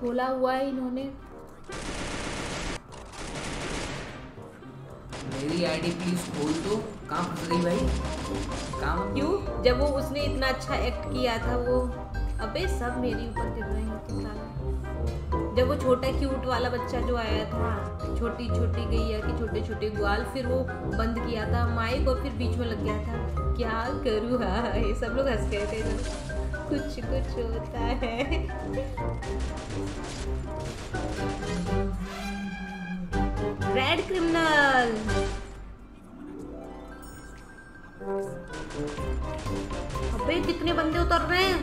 खोला हुआ है इन्होंने। मेरी आईडी प्लीज़ खोल दो। कहाँ फंस गई भाई? काम क्यों? जब वो उसने इतना अच्छा एक्ट किया था वो अबे सब मेरे ऊपर गिर रहे हैं जब वो छोटा क्यूट वाला बच्चा जो आया था छोटी छोटी गैया की छोटे छोटे ग्वाल फिर वो बंद किया था माइक और फिर बीच में लग गया था क्या करूँ हाँ ये सब लोग हंस गए थे। कुछ कुछ होता है। रेड क्रिमिनल अबे कितने बंदे उतर रहे हैं।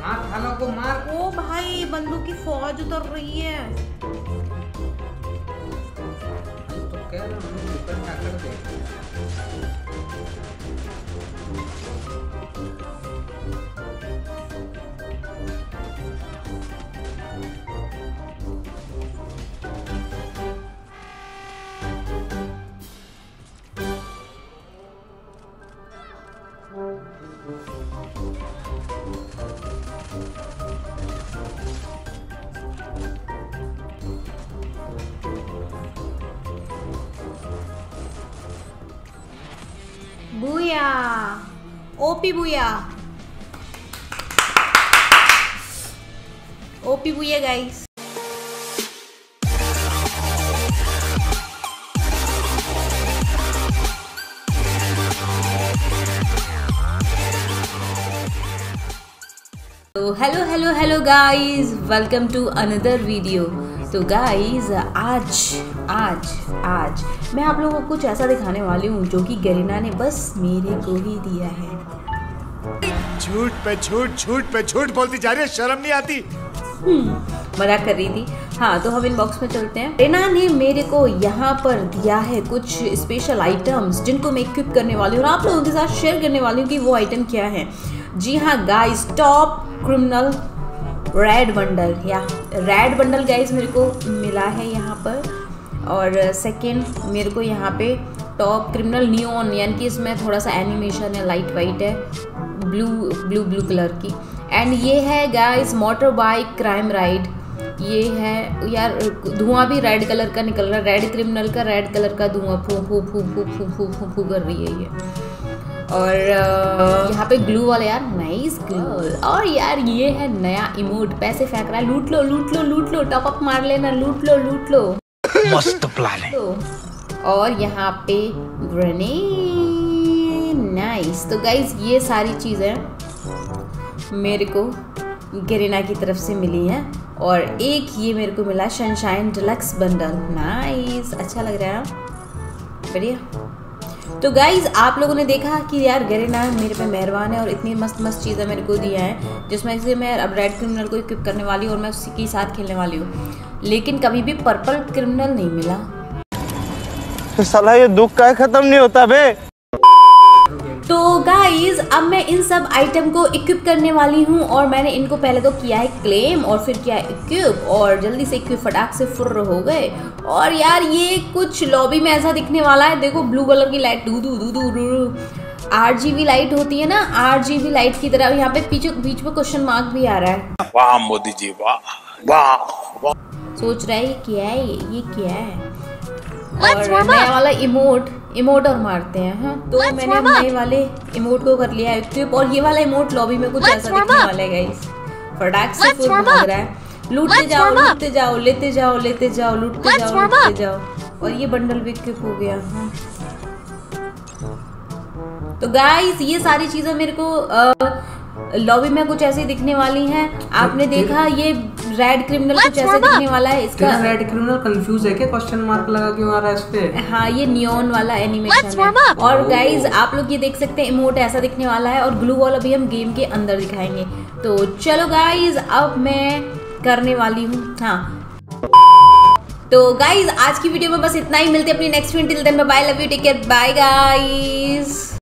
मार को मार। ओ भाई। बंदूक की फौज उतर रही है। तो कह रहा हूँ। बुया ओपी बुया ओपी बुया गाइस तो hello hello hello guys welcome to another video तो गाइस आज आज आज मैं आप लोगों को कुछ ऐसा दिखाने वाली हूँ जो कि गरीना ने बस मेरे को ही दिया है। झूठ पे झूठ झूठ पे झूठ बोलती जा रही है शर्म नहीं आती। मज़ाक कर रही थी। हाँ तो हम इनबॉक्स में चलते हैं। रेना ने मेरे को यहाँ पर दिया है कुछ स्पेशल आइटम्स जिनको मैं इक्विप करने वाली हूँ और आप लोगों के साथ शेयर करने वाली हूँ कि वो आइटम क्या है। जी हाँ guys top criminal red bundle या रेड बंडल गाइस मेरे को मिला है यहाँ पर। और सेकंड मेरे को यहाँ पे टॉप क्रिमिनल नियोन यानी कि इसमें थोड़ा सा एनिमेशन है लाइट वाइट है ब्लू ब्लू ब्लू कलर की। एंड ये है guys motor bike crime ride ये है, यार, धुआँ भी रेड कलर का निकल रहा है। रेड क्रिमिनल का रेड कलर का धुआँ फू फू फू फू फू फू फू फू कर रही है ये। और यहाँ पे ग्लू वाला यार नाइस ग्लू और यार ये है नया इमोट पैसे फेंक रहा है। लूट लो लूट लो लूट लो टॉप अप मार लेना लूट लो लूट लो। मस्त प्लान है। और यहाँ पे ग्रेनेड नाइस तो गाइज़ ये सारी चीज़ें मेरे को गिरिना की तरफ़ से मिली हैं। और एक ये मेरे को मिला सनशाइन डिलक्स बंडल नाइस अच्छा लग रहा है। बढ़िया। तो गाइज़ आप लोगों ने देखा कि यार गरेना मेरे पे मेहरबान है और इतनी मस्त मस्त चीज़ें मेरे को दिया है, जिसमें से मैं अब रेड क्रिमिनल को इक्विप करने वाली हूँ और मैं उसी के साथ खेलने वाली हूँ। लेकिन कभी भी पर्पल क्रिमिनल नहीं मिला। तो सलाह ये दुख का खत्म नहीं होता बे। तो गाइज़ अब मैं इन सब आइटम को इक्विप करने वाली हूँ और मैंने इनको पहले तो किया है क्लेम और फिर किया है इक्विप और जल्दी से इक्विप फटाक से फुर्र हो गए। और यार ये कुछ लॉबी में ऐसा दिखने वाला है। देखो ब्लू कलर की लाइट दू दू दू दू दू आर जी बी लाइट होती है ना आर जी बी लाइट की तरह। यहाँ पे पीछे बीच में क्वेश्चन मार्क भी आ रहा है। वाह मोदी जी वाह वाह वाह। सोच रहा है ये क्या है? ये ये क्या है? और नया वाला इमोट इमोट और मारते हैं हाँ। तो मैंने अब नए वाले इमोट को कर लिया है और ये वाला इमोट लॉबी में कुछ ऐसा दिखने वाला है गाइस फटाक से फुल भाग रहा है। लूटते जाओ लूटते जाओ लेते जाओ लेते जाओ लूटते जाओ लूटते जाओ। और ये बंडल भी equip हो गया हाँ। तो गाइस ये सारी चीज़ें मेरे को लॉबी में कुछ ऐसी दिखने वाली हैं। आपने देखा ये रेड क्रिमिनल कुछ ऐसे दिखने वाला है इसका। रेड क्रिमिनल कंफ्यूज है क्या? क्वेश्चन मार्क लगा क्यों आ रहा है इस पे। हाँ ये नियॉन वाला एनिमेशन है। और गाइज़ आप लोग ये देख सकते हैं इमोट ऐसा दिखने वाला है और ग्लू वॉल अभी हम गेम के अंदर दिखाएँगे। तो चलो गाइज़ अब मैं करने वाली हूँ। हाँ। तो गाइज़ आज की वीडियो में बस इतना ही। मिलते हैं अपनी next video till then bye love you take care bye guys